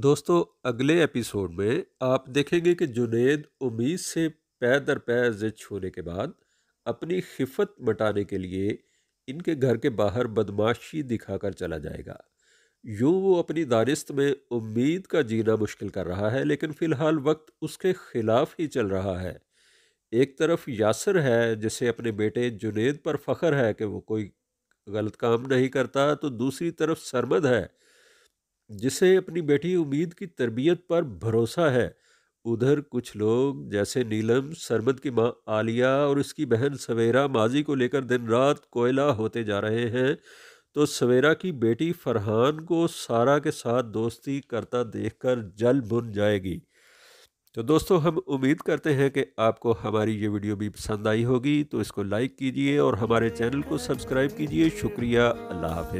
दोस्तों, अगले एपिसोड में आप देखेंगे कि जुनेद उम्मीद से पै दर पै जिद छोड़ने के बाद अपनी खिफत बटाने के लिए इनके घर के बाहर बदमाशी दिखाकर चला जाएगा। यूँ वो अपनी दानिस्त में उम्मीद का जीना मुश्किल कर रहा है, लेकिन फ़िलहाल वक्त उसके ख़िलाफ़ ही चल रहा है। एक तरफ़ यासर है, जिसे अपने बेटे जुनेद पर फ़ख्र है कि वो कोई गलत काम नहीं करता तो दूसरी तरफ़ सरमद है जिसे अपनी बेटी उम्मीद की तरबियत पर भरोसा है। उधर कुछ लोग, जैसे नीलम, सरमद की माँ आलिया और उसकी बहन सवेरा माजी को लेकर दिन रात कोयला होते जा रहे हैं तो सवेरा की बेटी फरहान को सारा के साथ दोस्ती करता देखकर जल बुन जाएगी। तो दोस्तों, हम उम्मीद करते हैं कि आपको हमारी ये वीडियो भी पसंद आई होगी तो इसको लाइक कीजिए और हमारे चैनल को सब्सक्राइब कीजिए। शुक्रिया, अल्लाह हाफिज़।